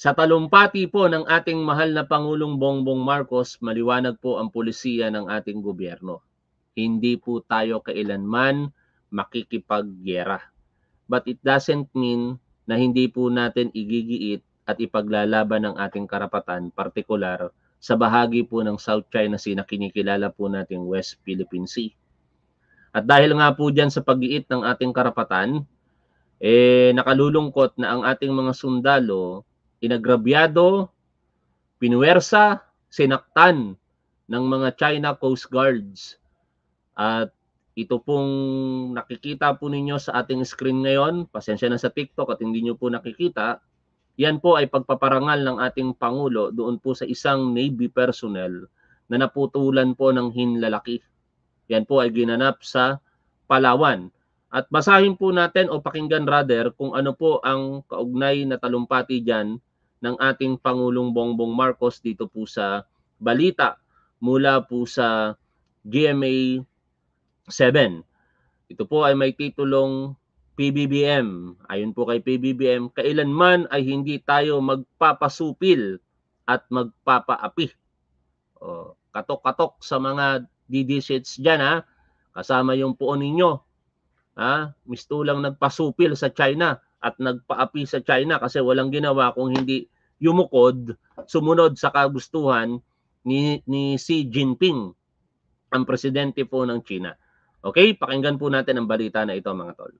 Sa talumpati po ng ating mahal na Pangulong Bongbong Marcos, maliwanag po ang pulisiya ng ating gobyerno. Hindi po tayo kailanman makikipaggera. But it doesn't mean na hindi po natin igigiit at ipaglalaban ang ating karapatan, partikular sa bahagi po ng South China Sea na kinikilala po nating West Philippine Sea. At dahil nga po dyan sa pag-iit ng ating karapatan, eh nakalulungkot na ang ating mga sundalo inagrabyado, pinuwersa, sinaktan ng mga China Coast Guards. At ito pong nakikita po ninyo sa ating screen ngayon, pasensya na sa TikTok at hindi nyo po nakikita, yan po ay pagpaparangal ng ating Pangulo doon po sa isang Navy personnel na naputulan po ng hinlalaki. Yan po ay ginanap sa Palawan. At basahin po natin o pakinggan rather kung ano po ang kaugnay na talumpati dyan ng ating Pangulong Bongbong Marcos dito po sa balita mula po sa GMA 7. Ito po ay may titulong PBBM. Ayon po kay PBBM, kailanman ay hindi tayo magpapasupil at magpapaapi. O, katok-katok sa mga DD-sheets dyan ha. Kasama yung puon ninyo. Ha? Mistulang nagpasupil sa China at nagpaapi sa China kasi walang ginawa kung hindi yumukod, sumunod sa kagustuhan ni, ni Xi Jinping, ang presidente po ng China. Okay, pakinggan po natin ang balita na ito mga tol.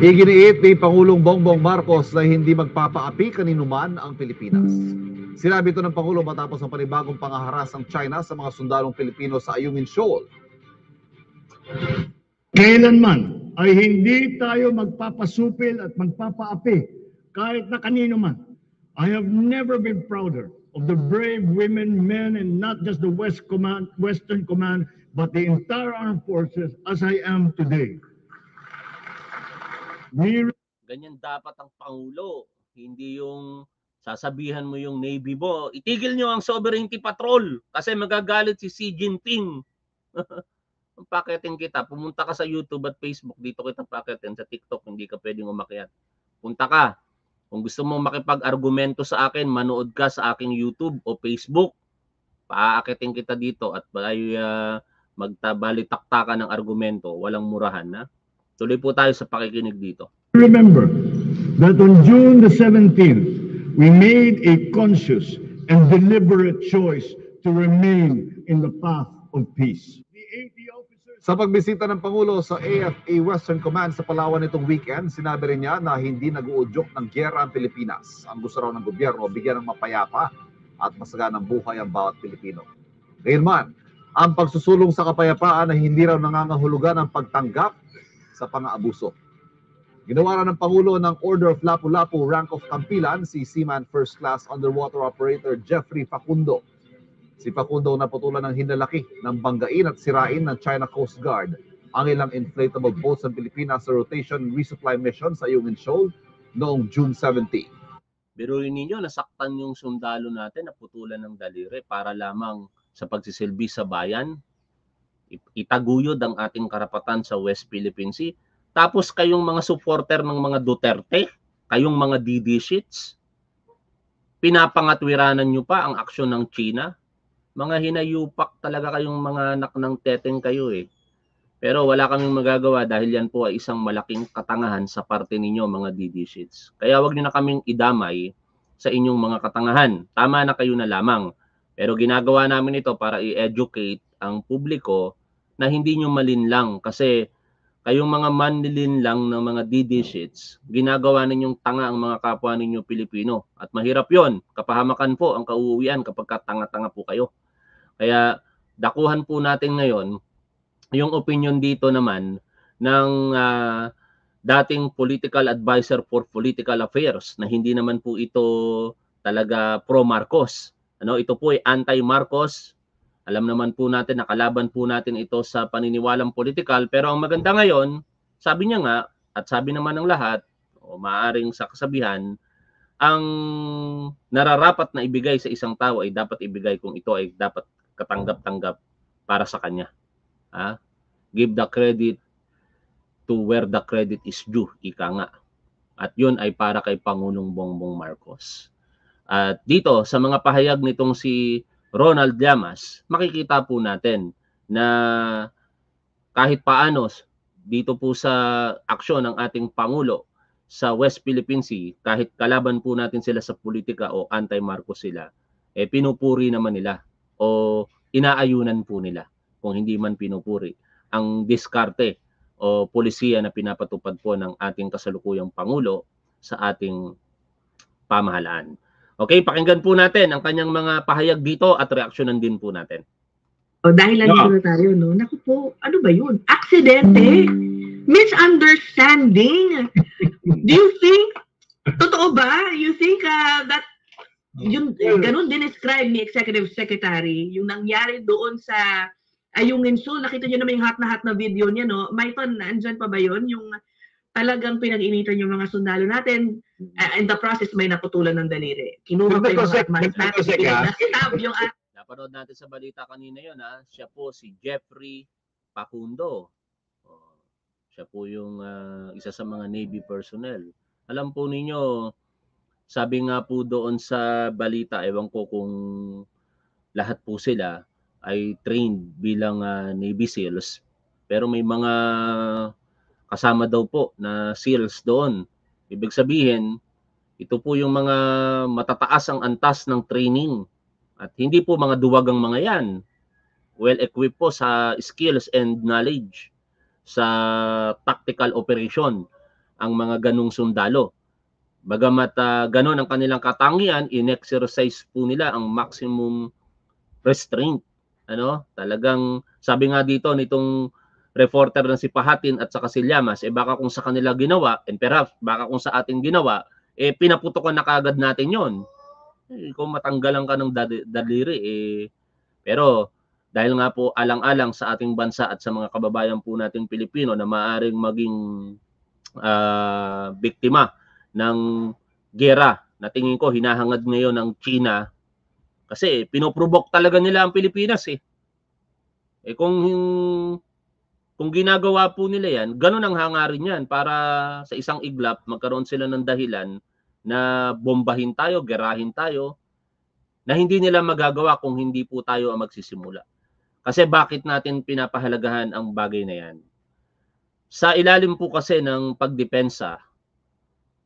Iginiit ni Pangulong Bongbong Marcos na hindi magpapaapi kanino man ang Pilipinas. Sinabi ito ng Pangulo matapos ang panibagong pangaharas ng China sa mga sundalong Pilipino sa Ayungin Shoal. Kailanman ay hindi tayo magpapasupil at magpapaapi kahit na kanino man. I have never been prouder of the brave women, men, and not just the West Command, Western Command, but the entire armed forces as I am today. Ganyan dapat ang Pangulo. Hindi yung sasabihan mo yung Navy mo, itigil nyo ang sovereignty patrol kasi magagalit si Xi Jinping. paketin kita, pumunta ka sa YouTube at Facebook, dito kita paketin. Sa TikTok, hindi ka pwedeng umakyat. Punta ka. Kung gusto mo makipag-argumento sa akin, manood ka sa aking YouTube o Facebook. Paakitin kita dito at ay uh, magtabalitaktakan ng argumento. Walang murahan na. Tuloy po tayo sa pakikinig dito. remember that on June the 17th, we made a conscious and deliberate choice to remain in the path of peace. The 80 officers Sa pagbisita ng Pangulo sa AFA Western Command sa Palawan itong weekend, sinabi rin niya na hindi nag-uudyok ng gyera ang Pilipinas. Ang gusto raw ng gobyerno, bigyan ng mapayapa at masaganang buhay ang bawat Pilipino. Gayunman, ang pagsusulong sa kapayapaan ay hindi raw nangangahulugan ng pagtanggap sa pang-aabuso. Ginawa ng Pangulo ng Order of Lapu-Lapu Rank of Kampilan si Seaman First Class Underwater Operator Jeffrey Facundo. Si Facundo naputulan ng hinalaki ng banggain at sirain ng China Coast Guard ang ilang inflatable boats ng Pilipinas sa rotation resupply mission sa Ayungin Shoal noong June 17. Biruin ninyo, nasaktan yung sundalo natin, naputulan ng daliri para lamang sa pagsisilbi sa bayan. Itaguyod ang ating karapatan sa West Philippine Sea. Tapos kayong mga supporter ng mga Duterte, kayong mga DD sheets, pinapangatwiranan nyo pa ang aksyon ng China. Mga hinayupak talaga kayong mga anak ng teteng kayo eh. Pero wala kaming magagawa dahil yan po ay isang malaking katangahan sa parte ninyo mga DD sheets. Kaya wag niyo na kaming idamay sa inyong mga katangahan. Tama na kayo na lamang. Pero ginagawa namin ito para i-educate ang publiko na hindi nyo malinlang kasi kayong mga manlilinlang ng mga DD sheets, ginagawa ninyong tanga ang mga kapwa ninyo Pilipino. At mahirap yon kapahamakan po ang kauuwian kapag tanga-tanga po kayo. Kaya dakuhan po natin ngayon yung opinion dito naman ng uh, dating political advisor for political affairs na hindi naman po ito talaga pro Marcos. Ano, ito po ay anti-Marcos. Alam naman po natin nakalaban po natin ito sa paniniwalang politikal pero ang maganda ngayon, sabi niya nga at sabi naman ng lahat o maaring sa kasabihan, ang nararapat na ibigay sa isang tao ay dapat ibigay kung ito ay dapat katanggap-tanggap para sa kanya. Ha? Give the credit to where the credit is due, ika nga. At yun ay para kay Pangulong Bongbong Marcos. At dito sa mga pahayag nitong si Ronald Llamas, makikita po natin na kahit paano dito po sa aksyon ng ating Pangulo sa West Philippine Sea, kahit kalaban po natin sila sa politika o anti-Marcos sila, eh pinupuri naman nila o inaayunan po nila kung hindi man pinupuri ang diskarte o polisiya na pinapatupad po ng ating kasalukuyang Pangulo sa ating pamahalaan. Okay, pakinggan po natin ang kanyang mga pahayag dito at reaksyonan din po natin. O dahil nandito na tayo, no? Naku po, ano ba yun? Aksidente? Misunderstanding? Do you think, totoo ba? You think uh, that, yun, ganun din describe ni Executive Secretary, yung nangyari doon sa Ayungin Sul, nakita niyo naman yung hot na hot na video niya, no? Maiton, andyan pa ba yun? Yung talagang pinag-initan yung mga sundalo natin, uh, in the process may naputulan ng daliri. Kinuha pa yung mga atmaris natin, ah. yung Napanood natin sa balita kanina yon ha. Siya po si Jeffrey Pacundo. Oh, siya po yung ah, isa sa mga Navy personnel. Alam po ninyo, sabi nga po doon sa balita, ewan ko kung lahat po sila ay trained bilang ah, Navy SEALs. Pero may mga kasama daw po na SEALs doon. Ibig sabihin, ito po yung mga matataas ang antas ng training at hindi po mga duwagang mga yan. Well-equipped po sa skills and knowledge sa tactical operation ang mga ganong sundalo. Bagamat uh, ganon ang kanilang katangian, in-exercise po nila ang maximum restraint. Ano? Talagang sabi nga dito nitong reporter na si Pahatin at saka si Llamas, eh baka kung sa kanila ginawa, and perhaps baka kung sa ating ginawa, eh pinaputokan na kagad natin yon eh, kung matanggalan ka ng daliri eh pero dahil nga po alang-alang sa ating bansa at sa mga kababayan po nating Pilipino na maaring maging ah, biktima ng gera na tingin ko hinahangad ngayon ng China kasi pinoprovoke talaga nila ang Pilipinas eh. Eh kung kung ginagawa po nila yan, ganun ang hangarin yan para sa isang iglap magkaroon sila ng dahilan na bombahin tayo, gerahin tayo, na hindi nila magagawa kung hindi po tayo ang magsisimula. Kasi bakit natin pinapahalagahan ang bagay na yan? Sa ilalim po kasi ng pagdepensa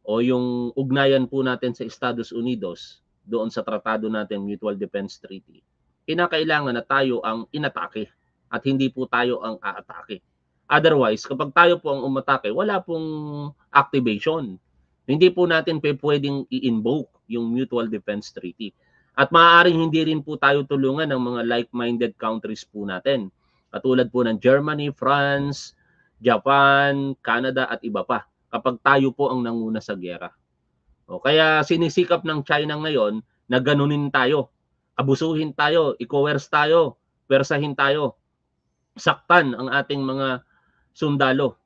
o yung ugnayan po natin sa Estados Unidos doon sa tratado natin Mutual Defense Treaty, kinakailangan na tayo ang inatake at hindi po tayo ang aatake. Otherwise, kapag tayo po ang umatake, wala pong activation hindi po natin pwedeng i-invoke yung Mutual Defense Treaty. At maaaring hindi rin po tayo tulungan ng mga like-minded countries po natin. Katulad po ng Germany, France, Japan, Canada at iba pa. Kapag tayo po ang nanguna sa gera. O, kaya sinisikap ng China ngayon na ganunin tayo. Abusuhin tayo, i-coerce tayo, persahin tayo. Saktan ang ating mga sundalo.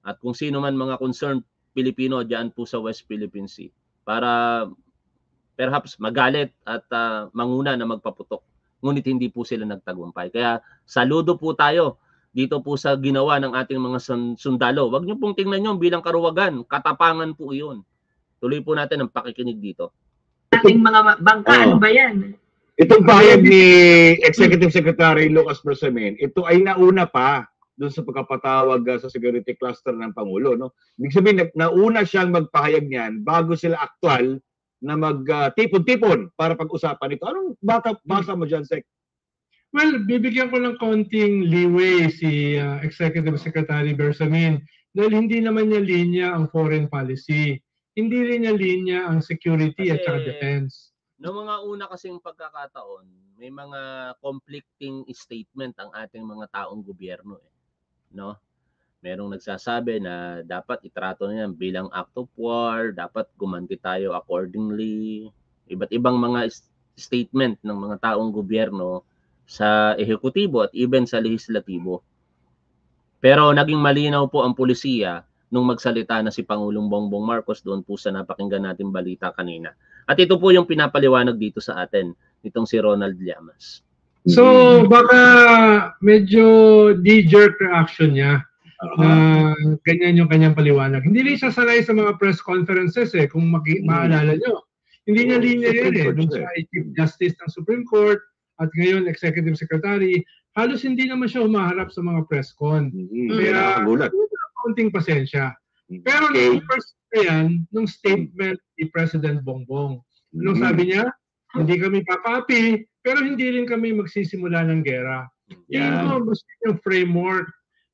At kung sino man mga concerned Pilipino diyan po sa West Philippine Sea para perhaps magalit at uh, manguna na magpaputok. Ngunit hindi po sila nagtagumpay. Kaya saludo po tayo dito po sa ginawa ng ating mga sundalo. Huwag niyo pong tingnan niyo bilang karuwagan, katapangan po 'iyon. Tuloy po natin ang pakikinig dito. Ating mga bangka, oh. ano ba yan? Itong pahayag ni Executive Secretary Lucas Bersamin, ito ay nauna pa doon sa pagkapatawag uh, sa security cluster ng Pangulo. No? Ibig sabihin, na, nauna siyang magpahayag niyan bago sila aktual na mag-tipon-tipon uh, para pag-usapan ito. Anong bata, basa mo dyan, Sec? Well, bibigyan ko ng konting leeway si uh, Executive Secretary Bersamin dahil hindi naman niya linya ang foreign policy. Hindi rin niya linya ang security Kasi, at saka defense. No mga una kasing pagkakataon, may mga conflicting statement ang ating mga taong gobyerno eh no? Merong nagsasabi na dapat itrato na yan bilang act of war, dapat gumanti tayo accordingly. Iba't ibang mga statement ng mga taong gobyerno sa ehekutibo at even sa lehislatibo. Pero naging malinaw po ang pulisiya nung magsalita na si Pangulong Bongbong Marcos doon po sa napakinggan natin balita kanina. At ito po yung pinapaliwanag dito sa atin nitong si Ronald Llamas. So, baka medyo knee-jerk reaction niya na uh, ganyan yung kanyang paliwanag. Hindi rin siya sanay sa mga press conferences eh, kung mag- mm. maalala nyo. Hindi niya linya yun eh. Siya siya ay Chief Justice ng Supreme Court at ngayon Executive Secretary, halos hindi naman siya humaharap sa mga press con. Mm, Kaya- nakakagulat. Kaunting pasensya. Pero Okay. nung first yan, nung statement ni President Bongbong, anong Mm. sabi niya? Hindi kami papapi, pero hindi rin kami magsisimula ng gera. Yan. Tingin ko, mas yun yung framework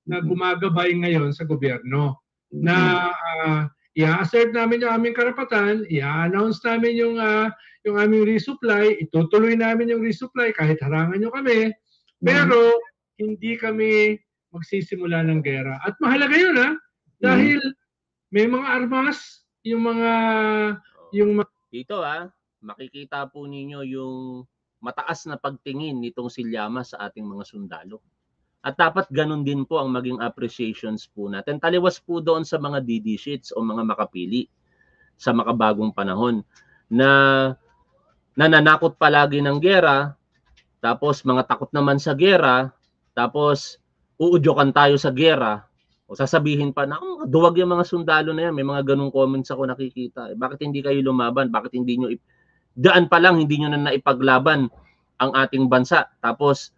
na Mm. gumagabay ngayon sa gobyerno na ah, i-assert namin yung aming karapatan, i-announce namin yung ah, yung aming resupply, itutuloy namin yung resupply kahit harangan nyo kami, pero hindi kami magsisimula ng gera. At mahalaga yun ha, dahil may mga armas, yung mga yung mga Dito ah, makikita po ninyo yung mataas na pagtingin nitong si Llama sa ating mga sundalo. At dapat ganun din po ang maging appreciations po natin. Taliwas po doon sa mga DD sheets o mga makapili sa makabagong panahon na nananakot palagi ng gera, tapos mga takot naman sa gera, tapos uudyokan tayo sa gera, o sasabihin pa na, oh, duwag yung mga sundalo na yan. May mga ganung comments ako nakikita. Eh, bakit hindi kayo lumaban? Bakit hindi nyo, daan pa lang, hindi nyo na naipaglaban ang ating bansa. Tapos,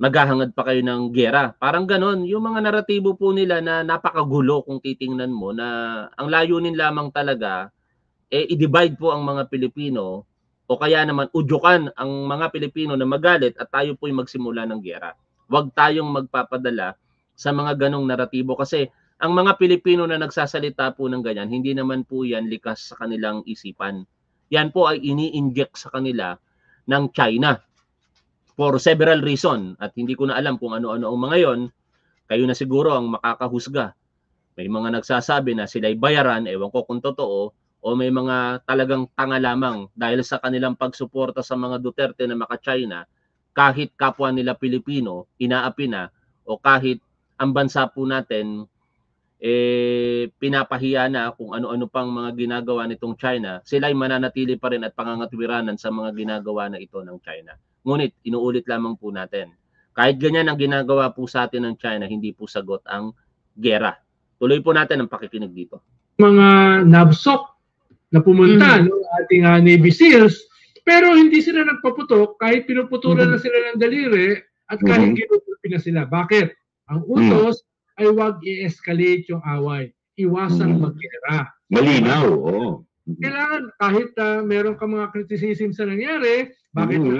maghahangad pa kayo ng gera. Parang ganon. Yung mga naratibo po nila na napakagulo kung titingnan mo na ang layunin lamang talaga, eh, i-divide po ang mga Pilipino o kaya naman udyukan ang mga Pilipino na magalit at tayo po'y magsimula ng gera. Huwag tayong magpapadala sa mga ganong naratibo kasi ang mga Pilipino na nagsasalita po ng ganyan, hindi naman po yan likas sa kanilang isipan. Yan po ay ini-inject sa kanila ng China for several reason at hindi ko na alam kung ano-ano ang mga yon. Kayo na siguro ang makakahusga. May mga nagsasabi na sila'y bayaran, ewan ko kung totoo, o may mga talagang tanga lamang dahil sa kanilang pagsuporta sa mga Duterte na maka-China, kahit kapwa nila Pilipino, inaapi na, o kahit ang bansa po natin eh pinapahiya na kung ano-ano pang mga ginagawa nitong China, sila ay mananatili pa rin at pangangatwiranan sa mga ginagawa na ito ng China. Ngunit inuulit lamang po natin, kahit ganyan ang ginagawa po sa atin ng China, hindi po sagot ang gera. Tuloy po natin ang pakikinig dito. mga nabsok na pumunta no ating ah, Navy SEALs pero hindi sila nagpaputok kahit pinuputulan na sila ng daliri at kahit Mhm. ginugupi na sila. Bakit? Ang utos ay wag i-escalate yung away. Iwasan Mhm. maggera. Malinaw, oo. Kailangan kahit ah, meron ka mga criticism sa nangyari, bakit mm yung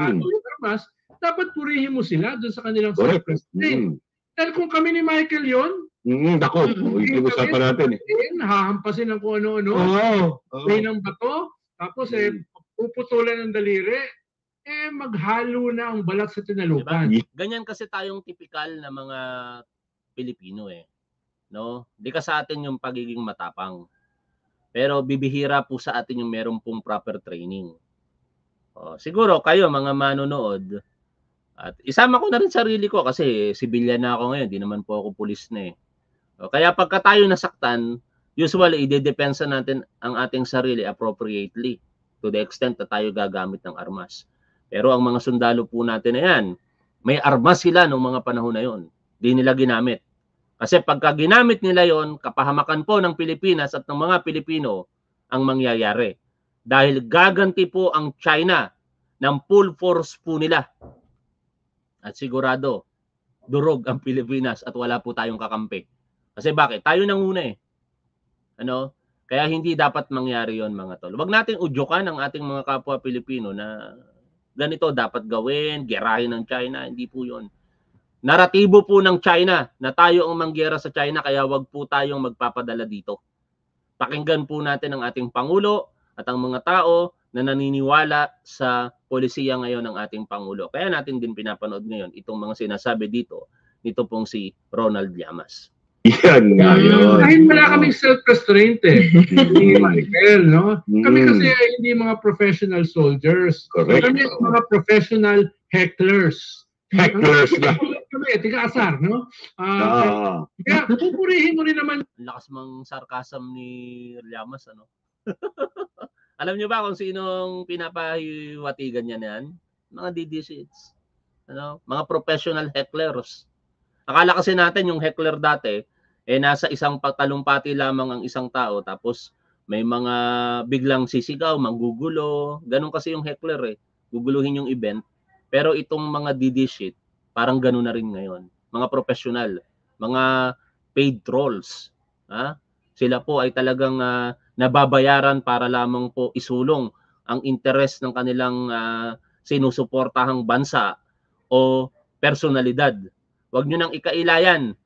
armas, dapat purihin mo sila doon sa kanilang Correct. self-restraint. Mm. Dahil kung kami ni Michael yon, Mm, dako, Mm. mm. usapan natin eh. eh, nahahampasin ng kung ano-ano. Oo. may ng bato, tapos eh, puputulan ng daliri, eh, maghalo na ang balat sa tinalupan. Ganyan kasi tayong tipikal na mga Pilipino eh. No? Di ka sa atin yung pagiging matapang. Pero bibihira po sa atin yung meron pong proper training. O, siguro kayo mga manonood, at isama ko na rin sarili ko kasi civilian na ako ngayon, di naman po ako pulis na eh. O, kaya pagka tayo nasaktan, usually idedepensa natin ang ating sarili appropriately to the extent na tayo gagamit ng armas. Pero ang mga sundalo po natin na yan, may armas sila noong mga panahon na yon. Di nila ginamit. Kasi pagka ginamit nila yon, kapahamakan po ng Pilipinas at ng mga Pilipino ang mangyayari. Dahil gaganti po ang China ng full force po nila. At sigurado, durog ang Pilipinas at wala po tayong kakampi. Kasi bakit? Tayo nang una eh. Ano? Kaya hindi dapat mangyari yon mga tol. Huwag natin udyukan ang ating mga kapwa Pilipino na ganito dapat gawin, gerahin ng China, hindi po yon. Naratibo po ng China na tayo ang manggera sa China kaya wag po tayong magpapadala dito. Pakinggan po natin ang ating Pangulo at ang mga tao na naniniwala sa polisiya ngayon ng ating Pangulo. Kaya natin din pinapanood ngayon itong mga sinasabi dito nito pong si Ronald Llamas. Yan nga Mm. yun. Dahil wala kaming self-restraint eh. Hindi Michael, no? Kami Mm. kasi ay hindi mga professional soldiers. Correct. Kami mga professional hecklers. Hecklers na. Kami, tiga-asar, no? Ah, Ah. kaya pupurihin mo rin naman Ang lakas mang sarcasm ni Llamas, ano? Alam niyo ba kung sinong pinapahiwatigan niya na yan? Mga DDCs. Ano? Mga professional hecklers. Akala kasi natin yung heckler dati, eh nasa isang patalumpati lamang ang isang tao tapos may mga biglang sisigaw, manggugulo, ganun kasi yung heckler eh. Guguluhin yung event. Pero itong mga DD shit, parang ganun na rin ngayon. Mga professional, mga paid trolls. Ha? Sila po ay talagang ah, nababayaran para lamang po isulong ang interes ng kanilang ah, sinusuportahang bansa o personalidad. Huwag nyo nang ikailayan.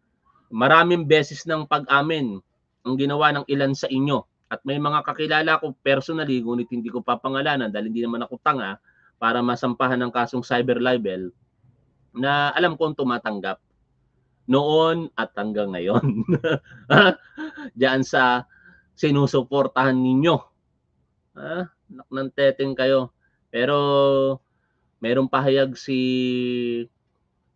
Maraming beses ng pag-amin ang ginawa ng ilan sa inyo. At may mga kakilala ko personally, ngunit hindi ko papangalanan dahil hindi naman ako tanga para masampahan ng kasong cyber libel na alam kong tumatanggap noon at hanggang ngayon. Diyan sa sinusuportahan ninyo. Ha? Nak ng teteng kayo. Pero merong pahayag si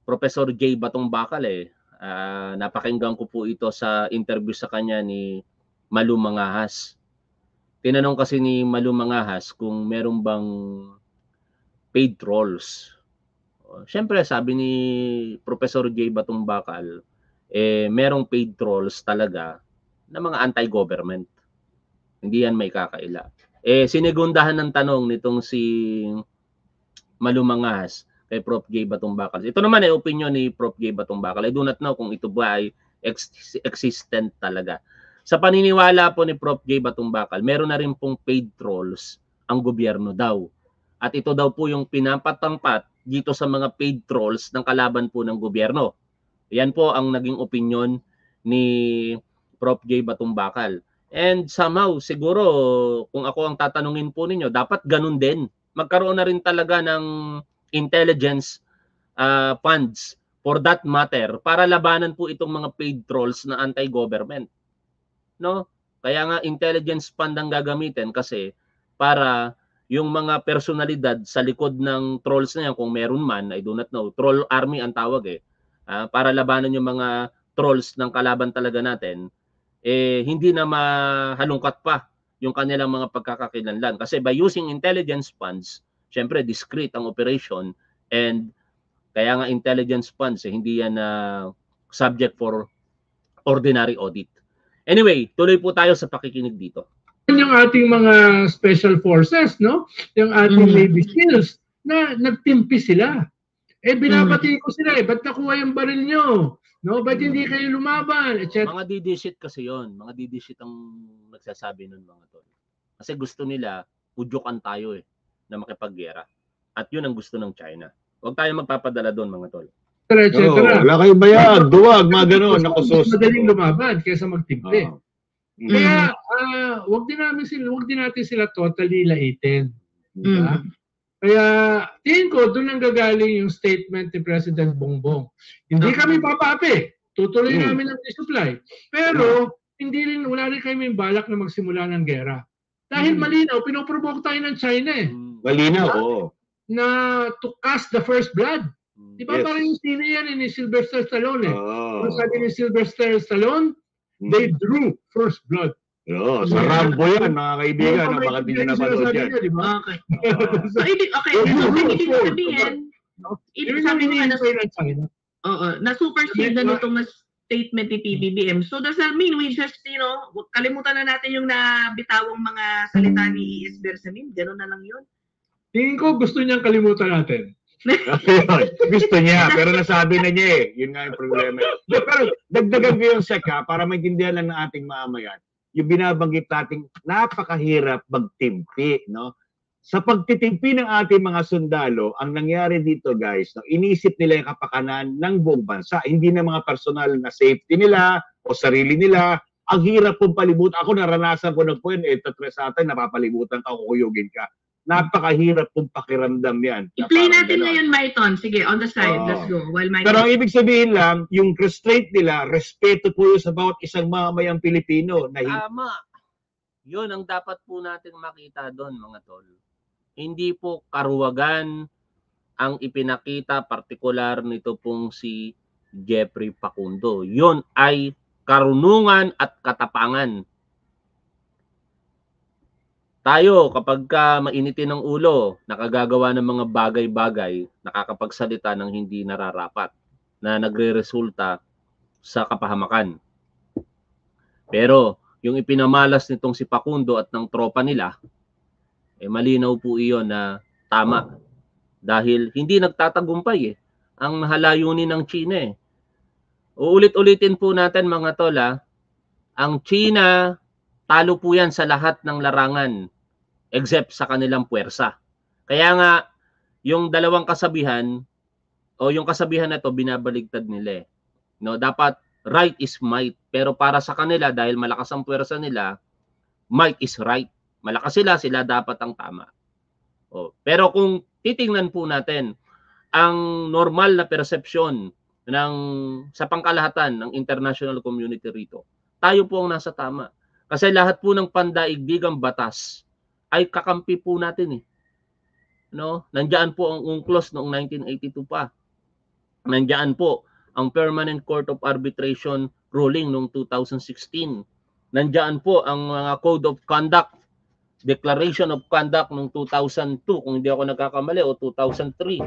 Professor J. Batong Bakal eh. Ah, napakinggan ko po ito sa interview sa kanya ni Malu Mangahas. Tinanong kasi ni Malu Mangahas kung meron bang paid trolls. Siyempre, sabi ni Professor J. Batong Bakal, eh, merong paid trolls talaga na mga anti-government. Hindi yan may kakaila. Eh, sinigundahan ng tanong nitong si Malumangahas kay Prof. J. Batong Bakal. Ito naman ay opinion ni Prof. J. Batong Bakal. I do not know kung ito ba ay ex- existent talaga. Sa paniniwala po ni Prof. J. Batong Bakal, meron na rin pong paid trolls ang gobyerno daw. At ito daw po yung pinapatangpat dito sa mga paid trolls ng kalaban po ng gobyerno. Yan po ang naging opinion ni Prof. J. Batong Bakal. And somehow, siguro, kung ako ang tatanungin po ninyo, dapat ganun din. Magkaroon na rin talaga ng intelligence uh, funds for that matter para labanan po itong mga paid trolls na anti-government. No? Kaya nga intelligence fund ang gagamitin kasi para yung mga personalidad sa likod ng trolls na yan, kung meron man, I do not know, troll army ang tawag eh, Ah, para labanan yung mga trolls ng kalaban talaga natin, eh hindi na mahalungkat pa yung kanilang mga pagkakakilanlan. Kasi by using intelligence funds, syempre discreet ang operation and kaya nga intelligence funds, eh, hindi yan na subject for ordinary audit. Anyway, tuloy po tayo sa pakikinig dito. Yun yung ating mga special forces, no? Yung ating Mhm. Navy SEALs na nagtimpi sila. Eh, binabati ko sila eh, ba't nakuha yung baril nyo? No, ba't hindi kayo lumaban? Etc. Mga DD shit kasi yon, mga DD shit ang nagsasabi nun mga tol. Kasi gusto nila, udyokan tayo eh, na makipaggera. At yun ang gusto ng China. Huwag tayo magpapadala doon mga tol. etc. Oo, wala kayong bayad, duwag, mga ganun. Mas madaling lumaban kaysa magtimpi. Oo. Kaya, ah, wag din namin sila, wag din natin sila totally laitin. Di ba? Mm. Kaya, tingin ko, doon ang gagaling yung statement ni President Bongbong. Hindi Okay. kami papapi. Tutuloy Hmm. namin ang supply. Pero, hindi rin, wala rin kami balak na magsimula ng gera. Dahil Hmm. malinaw, pinoprovoke tayo ng China eh, Mm, Malinaw, oo. na to cast the first blood. mm. Di ba Yes. parang yung sino yan eh, ni Sylvester Stallone eh. Oo. Ang sabi ni Sylvester Stallone. They drew first blood. Oo, sa Rambo yan, mga kaibigan. Yung Baka di nyo napanood yan. Okay. So, ibig, okay. So, ibig sabihin, ibig sabihin mo na, oo, na supersede na Sabi- nitong na statement ni PBBM. So, does that mean we just, you know, kalimutan na natin yung nabitawang mga salita ni E.S. Bersamin? Ganun na lang yun. Tingin ko gusto niyang kalimutan natin. Gusto niya, pero nasabi na niya eh. Yun nga yung problema. Pero dagdagan ko yung sec ha, para maintindihan lang ng ating mamamayan. Yung binabanggit nating napakahirap magtimpi, no? Sa pagtitimpi ng ating mga sundalo, ang nangyari dito guys, no, inisip nila yung kapakanan ng buong bansa. Hindi na mga personal na safety nila o sarili nila. Ang hirap pong palibutan. Ako naranasan ko na po yun, eh, sa atin, napapalibutan ka, kukuyugin ka. Napakahirap pong pakiramdam yan. Na I-play natin ganon. ngayon, Maiton. Sige, on the side. Oo. Let's go. While Maiton... Pero ang ibig sabihin lang, yung restraint nila, respeto po yun sa bawat isang mamamayang Pilipino na Tama. Yun ang dapat po natin makita doon mga tol. Hindi po karuwagan ang ipinakita partikular nito pong si Jeffrey Pacundo. Yun ay karunungan at katapangan. Tayo, kapag ka mainitin ng ulo, nakagagawa ng mga bagay-bagay, nakakapagsalita ng hindi nararapat na nagre-resulta sa kapahamakan. Pero yung ipinamalas nitong si Pakundo at ng tropa nila, eh malinaw po iyon na tama. Dahil hindi nagtatagumpay eh. Ang halayunin ng China eh. Uulit-ulitin po natin mga tol ah, ang China, talo po yan sa lahat ng larangan except sa kanilang puwersa. Kaya nga, yung dalawang kasabihan, o yung kasabihan na to binabaligtad nila eh. No, dapat right is might. Pero para sa kanila, dahil malakas ang puwersa nila, might is right. Malakas sila, sila dapat ang tama. O, pero kung titingnan po natin, ang normal na perception ng sa pangkalahatan ng international community rito, tayo po ang nasa tama. Kasi lahat po ng pandaigdigang batas ay kakampi po natin eh. No? Nandiyan po ang UNCLOS noong 1982 pa. Nandiyan po ang Permanent Court of Arbitration ruling noong 2016. Nandiyan po ang mga Code of Conduct, Declaration of Conduct noong 2002 kung hindi ako nagkakamali o 2003.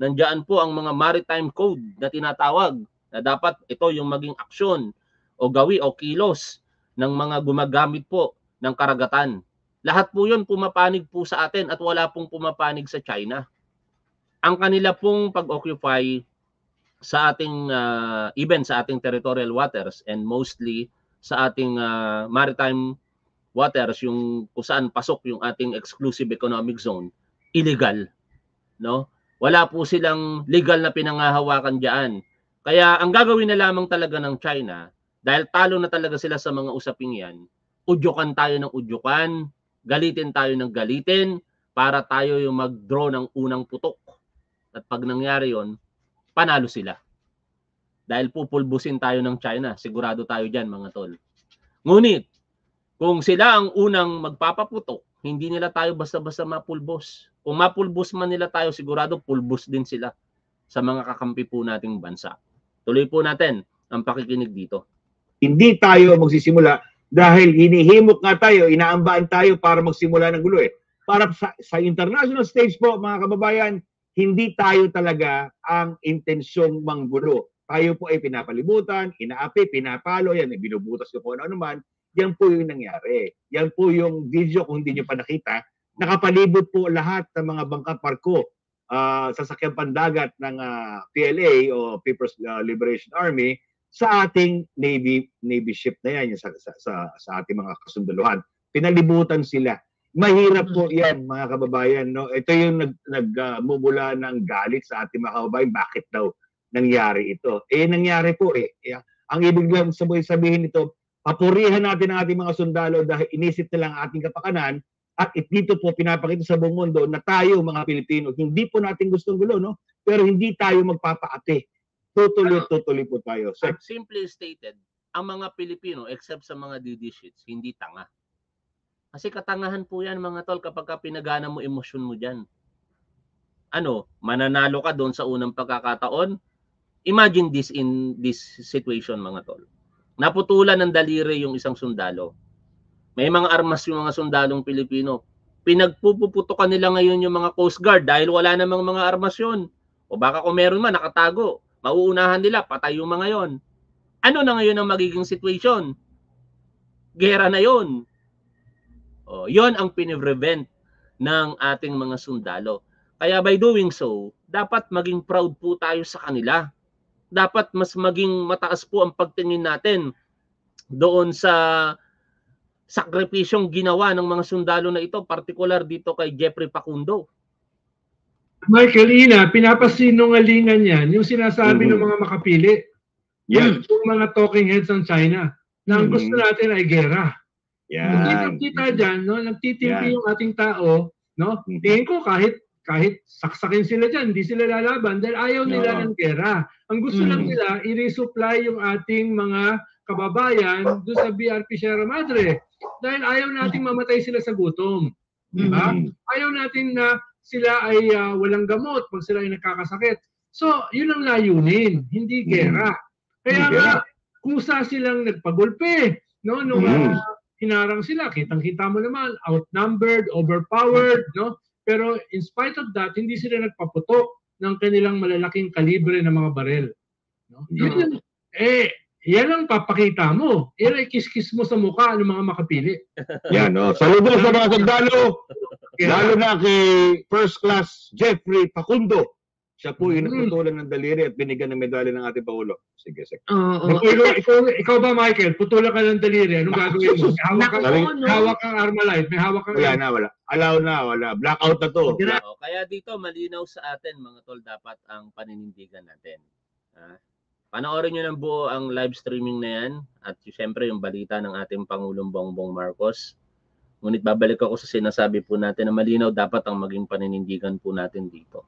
Nandiyan po ang mga Maritime Code na tinatawag na dapat ito yung maging aksyon o gawi o kilos ng mga gumagamit po ng karagatan. Lahat po yun pumapanig po sa atin at wala pong pumapanig sa China. Ang kanila pong pag-occupy sa ating uh, even sa ating territorial waters and mostly sa ating uh, maritime waters yung kung saan pasok yung ating exclusive economic zone illegal no wala po silang legal na pinangahawakan diyan kaya ang gagawin na lamang talaga ng China dahil talo na talaga sila sa mga usaping yan udyukan tayo ng udyukan galitin tayo ng galitin para tayo yung mag-draw ng unang putok at pag nangyari yon panalo sila. Dahil pupulbusin tayo ng China, sigurado tayo dyan mga tol. Ngunit, kung sila ang unang magpapaputok, hindi nila tayo basta-basta mapulbos. Kung mapulbos man nila tayo, sigurado pulbos din sila sa mga kakampi po nating bansa. Tuloy po natin ang pakikinig dito. Hindi tayo magsisimula dahil hinihimok nga tayo, inaambaan tayo para magsimula ng gulo eh. Para sa, sa international stage po, mga kababayan, hindi tayo talaga ang intensyong manggulo. Tayo po ay pinapalibutan, inaapi, pinapalo, yan, binubutas ko po ano man. Yan po yung nangyari. Yan po yung video kung hindi nyo pa nakita. Nakapalibot po lahat ng mga bangka parko uh, sasakyan pandagat ng uh, PLA o People's uh, Liberation Army sa ating Navy Navy ship na yan, sa, sa, sa, sa ating mga kasundaluhan. Pinalibutan sila Mahirap po 'yan mga kababayan no. Ito yung nag nagmumula uh, ng galit sa ating mga kababayan bakit daw nangyari ito. Eh nangyari po eh. Yeah. Ang ibig lang sabihin nito, papurihan natin ang ating mga sundalo dahil inisip nila ang ating kapakanan at dito po pinapakita sa buong mundo na tayo mga Pilipino, hindi po natin gustong gulo, no? Pero hindi tayo magpapaate. Tutuloy, tutuloy po tayo. So, simply stated, ang mga Pilipino, except sa mga DD sheets, hindi tanga. Kasi katangahan po yan mga tol kapag ka pinagana mo emosyon mo dyan. Ano, mananalo ka doon sa unang pagkakataon? Imagine this in this situation mga tol. Naputulan ng daliri yung isang sundalo. May mga armas yung mga sundalong Pilipino. Pinagpupuputokan nila ngayon yung mga Coast Guard dahil wala namang mga armas yun. O baka kung meron man, nakatago. Mauunahan nila, patay yung mga yon. Ano na ngayon ang magiging situation? Gera na yon Oh, 'yon ang piniprevent ng ating mga sundalo. Kaya by doing so, dapat maging proud po tayo sa kanila. Dapat mas maging mataas po ang pagtingin natin doon sa sakripisyong ginawa ng mga sundalo na ito, particular dito kay Jeffrey Pacundo. Michael Ina, pinapasinungalingan yan yung sinasabi mm-hmm. ng mga makapili. Yeah. Yung mga talking heads ng China na ang mm-hmm. gusto natin ay gera. Yan. Kita dyan, no? nagtitimpi yung ating tao, no? Mm-hmm. Tingin ko kahit kahit saksakin sila dyan, hindi sila lalaban dahil ayaw nila no. ng gera. Ang gusto mm. lang nila, i-resupply yung ating mga kababayan doon sa BRP Sierra Madre. Dahil ayaw nating mamatay sila sa gutom. Di ba? Mm. Ayaw natin na sila ay uh, walang gamot pag sila ay nakakasakit. So, yun ang layunin, hindi gera. Kaya nga, kusa silang nagpagulpe, no? Nung mm. uh, hinarang sila. Kitang-kita mo naman, outnumbered, overpowered, no? Pero in spite of that, hindi sila nagpaputok ng kanilang malalaking kalibre ng mga barel. No? Yun, eh, yan ang papakita mo. Yan ay kiss-kiss mo sa mukha ng mga makapili. Yan, no. Saludo sa mga sundalo, lalo na kay First Class Jeffrey Facundo. Siya po yung Mm. naputulan ng daliri at binigyan ng medalya ng ating Pangulo. Sige, sige. Oo. Ikaw, ikaw, ikaw, ikaw ba, Michael? Putulan ka ng daliri. Anong gagawin mo? May hawak kang, Naku, no. hawak kang Armalite. May hawak kang... Wala na, wala. Allow na, wala. Blackout na to. Gra- kaya dito malinaw sa atin mga tol dapat ang paninindigan natin. Ha? Panoorin nyo ng buo ang live streaming na yan at siyempre yung balita ng ating Pangulong Bongbong Marcos. Ngunit babalik ako sa sinasabi po natin na malinaw dapat ang maging paninindigan po natin dito.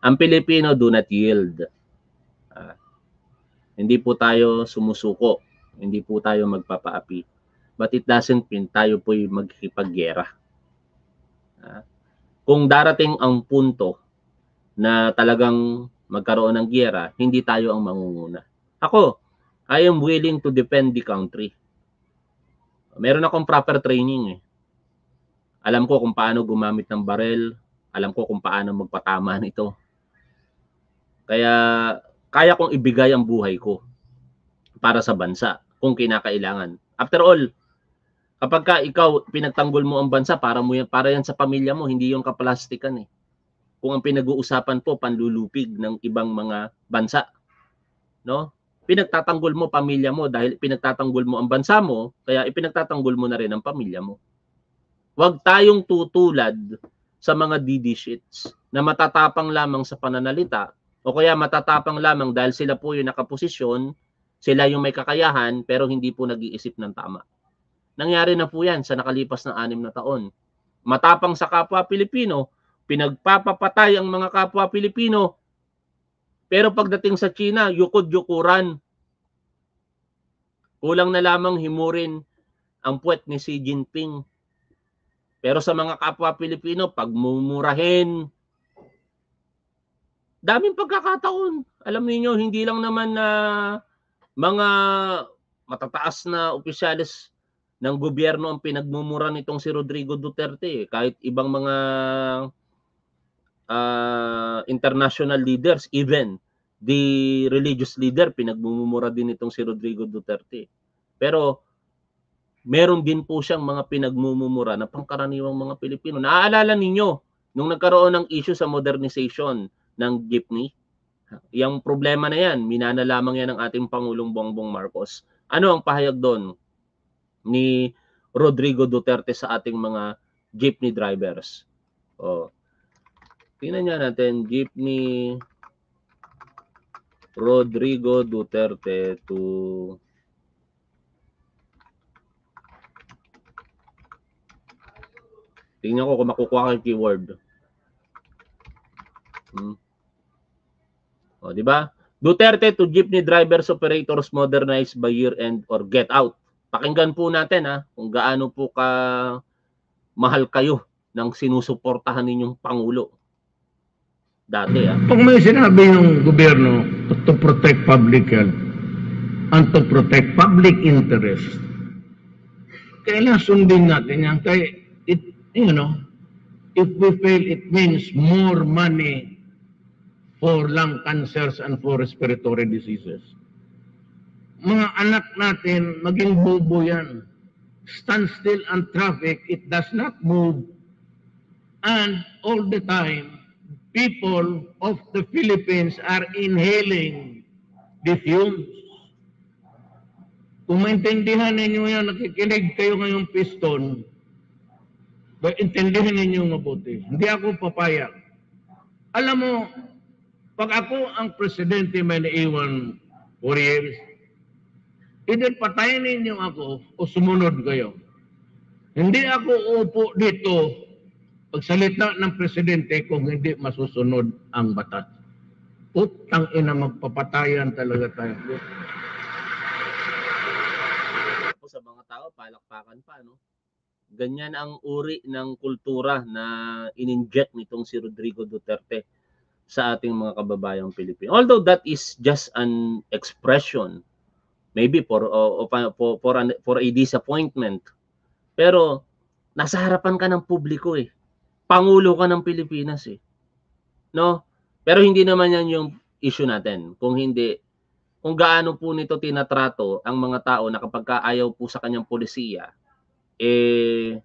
Ang Pilipino do not yield. Ah, hindi po tayo sumusuko. Hindi po tayo magpapaapi. But it doesn't mean tayo po'y magkikipaggera. Ah, kung darating ang punto na talagang magkaroon ng giyera, hindi tayo ang mangunguna. Ako, I am willing to defend the country. Meron akong proper training eh. Alam ko kung paano gumamit ng barel, alam ko kung paano magpatama nito. Kaya kaya kong ibigay ang buhay ko para sa bansa kung kinakailangan. After all, kapag ka ikaw pinagtanggol mo ang bansa para mo yan, para yan sa pamilya mo, hindi yung kaplastikan eh. Kung ang pinag-uusapan po panlulupig ng ibang mga bansa, no? Pinagtatanggol mo pamilya mo dahil pinagtatanggol mo ang bansa mo, kaya ipinagtatanggol mo na rin ang pamilya mo. Huwag tayong tutulad sa mga DD shits na matatapang lamang sa pananalita o kaya matatapang lamang dahil sila po yung nakaposisyon, sila yung may kakayahan pero hindi po nag-iisip ng tama. Nangyari na po yan sa nakalipas na anim na taon. Matapang sa kapwa Pilipino, pinagpapapatay ang mga kapwa Pilipino. Pero pagdating sa China, yukod-yukuran. Kulang na lamang himurin ang puwet ni Xi Jinping. Pero sa mga kapwa Pilipino, pagmumurahin, daming pagkakataon. Alam niyo hindi lang naman na mga matataas na opisyalis ng gobyerno ang pinagmumura nitong si Rodrigo Duterte. Kahit ibang mga ah, international leaders, even the religious leader, pinagmumura din itong si Rodrigo Duterte. Pero meron din po siyang mga pinagmumura na pangkaraniwang mga Pilipino. Naaalala ninyo, nung nagkaroon ng issue sa modernization ng jeepney, yung problema na yan, minana lamang yan ng ating Pangulong Bongbong Marcos. Ano ang pahayag doon ni Rodrigo Duterte sa ating mga jeepney drivers? O, tingnan niya natin, jeepney Rodrigo Duterte to Tingnan ko kung makukuha ko keyword. Hmm. O, di ba? Duterte to jeepney drivers operators modernized by year end or get out. Pakinggan po natin ha kung gaano po ka mahal kayo ng sinusuportahan ninyong pangulo. Dati ah. Pag may sinabi ng gobyerno to protect public health and to protect public interest, kailangan sundin natin yan. Kaya, it, you know, if we fail, it means more money for lung cancers and for respiratory diseases. Mga anak natin, maging bobo yan. Stand still on traffic, it does not move. And all the time, people of the Philippines are inhaling the fumes. Kung maintindihan ninyo yan, nakikinig kayo ngayong piston, intindihan ninyo mabuti. Hindi ako papayag. Alam mo, pag ako ang presidente may naiwan for years, either patayin ninyo ako o sumunod kayo. Hindi ako upo dito pagsalita ng presidente kung hindi masusunod ang batas. Putang ina, magpapatayan talaga tayo. sa mga tao, palakpakan pa, no? Ganyan ang uri ng kultura na ininject nitong si Rodrigo Duterte sa ating mga kababayang Pilipino. Although that is just an expression, maybe for pa- for for, an- for a disappointment. Pero nasa harapan ka ng publiko eh. Pangulo ka ng Pilipinas eh. No? Pero hindi naman yan yung issue natin. Kung hindi kung gaano po nito tinatrato ang mga tao na kapag ka ayaw po sa kanyang polisiya, eh,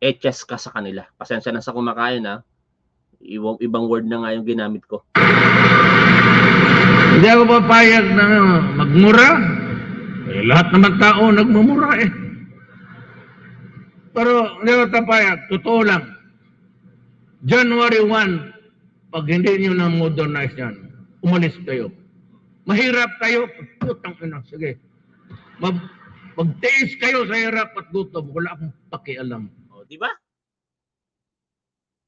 etches ka sa kanila. Pasensya na sa kumakain ha. Ibang, ibang word na nga yung ginamit ko. Hindi ako papayag na magmura. Eh, lahat naman tao nagmumura eh. Pero hindi ako papayag, totoo lang. January 1, pag hindi nyo na modernize yan, umalis kayo. Mahirap kayo, putang ina, sige. Mag, magtiis kayo sa hirap at gutom, wala akong pakialam. O, di ba?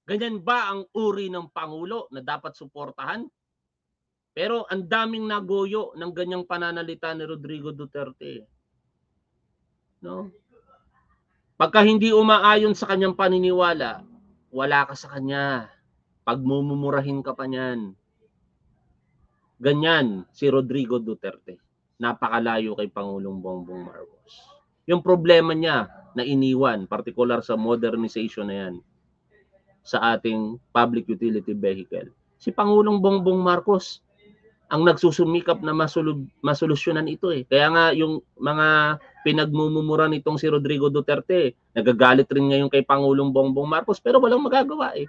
Ganyan ba ang uri ng Pangulo na dapat suportahan? Pero ang daming nagoyo ng ganyang pananalita ni Rodrigo Duterte. No? Pagka hindi umaayon sa kanyang paniniwala, wala ka sa kanya. Pagmumurahin ka pa niyan. Ganyan si Rodrigo Duterte. Napakalayo kay Pangulong Bongbong Marcos. Yung problema niya na iniwan, particular sa modernization na yan, sa ating public utility vehicle. Si Pangulong Bongbong Marcos ang nagsusumikap na masulug, masolusyonan ito eh. Kaya nga yung mga pinagmumura nitong si Rodrigo Duterte, nagagalit rin ngayon kay Pangulong Bongbong Marcos pero walang magagawa eh.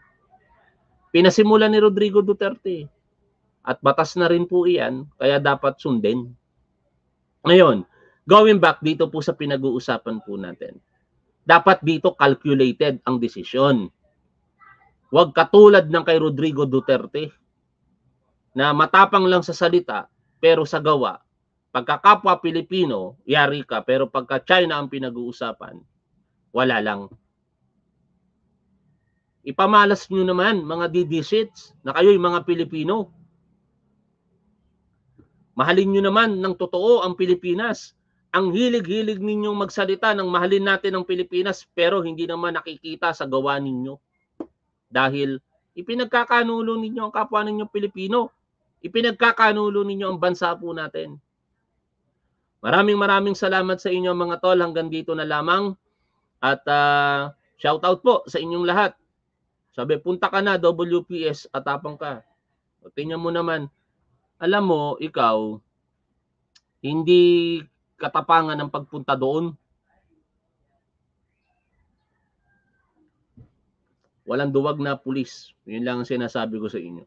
Pinasimula ni Rodrigo Duterte at batas na rin po iyan kaya dapat sundin. Ngayon, going back dito po sa pinag-uusapan po natin. Dapat dito calculated ang desisyon. Huwag katulad ng kay Rodrigo Duterte na matapang lang sa salita pero sa gawa. Pagkakapwa Pilipino, yari ka pero pagka China ang pinag-uusapan, wala lang. Ipamalas nyo naman mga didisits na kayo'y mga Pilipino. Mahalin nyo naman ng totoo ang Pilipinas. Ang hilig-hilig ninyong magsalita ng mahalin natin ang Pilipinas pero hindi naman nakikita sa gawa ninyo. Dahil ipinagkakanulo ninyo ang kapwa ninyo Pilipino. Ipinagkakanulo ninyo ang bansa po natin. Maraming maraming salamat sa inyo mga tol. Hanggang dito na lamang. At uh, shout out po sa inyong lahat. Sabi, punta ka na WPS at tapang ka. O, tingnan mo naman, alam mo, ikaw, hindi katapangan ng pagpunta doon. Walang duwag na pulis. Yun lang ang sinasabi ko sa inyo.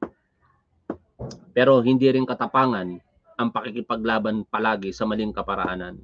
Pero hindi rin katapangan ang pakikipaglaban palagi sa maling kaparaanan.